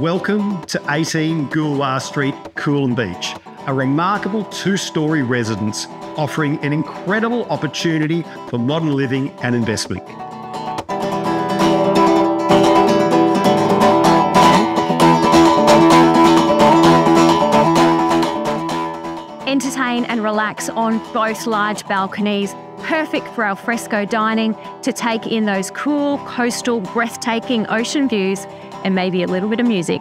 Welcome to 18 Goolwa Street, Coolum Beach, a remarkable two story residence offering an incredible opportunity for modern living and investment. Entertain and relax on both large balconies, perfect for alfresco dining to take in those cool, coastal, breathtaking ocean views and maybe a little bit of music.